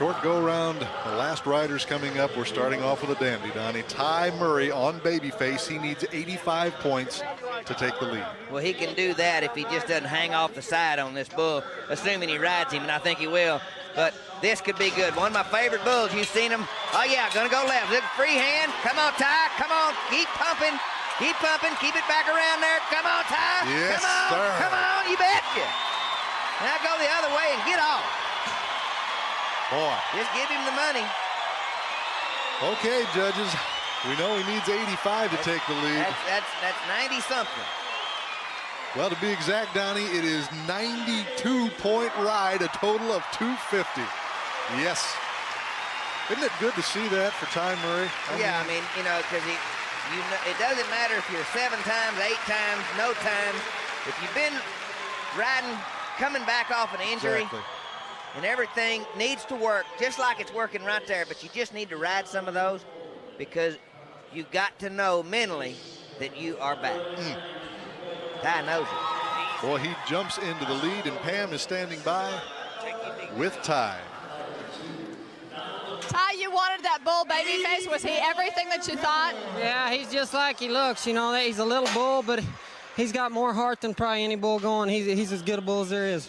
Short go around. The last riders coming up. We're starting off with a dandy, Donnie. Ty Murray on Baby Face. He needs 85 points to take the lead. Well, he can do that if he just doesn't hang off the side on this bull, assuming he rides him, and I think he will. But this could be good. One of my favorite bulls. You've seen him. Oh, yeah, gonna go left. Look, free hand. Come on, Ty. Come on. Keep pumping. Keep pumping. Keep it back around there. Come on, Ty. Yes, Come on. sir. Come on. You betcha. Now go the other way and get off. Boy. Just give him the money. Okay, judges. We know he needs 85 to take the lead. That's that's that's 90 something. Well, to be exact, Donnie, it is 92-point ride, a total of 250. Yes. Isn't it good to see that for Ty Murray? yeah, I mean, you know, because he, you know, it doesn't matter if you're seven times, eight times, no times. If you've been riding, coming back off an injury, Exactly. And everything needs to work just like it's working right there, but you just need to ride some of those because you've got to know mentally that you are back. Mm. Ty knows it. Boy, he jumps into the lead, and Pam is standing by with Ty. Ty, you wanted that bull baby face. Was he everything that you thought? Yeah, he's just like he looks. You know, he's a little bull, but he's got more heart than probably any bull going. He's, he's as good a bull as there is.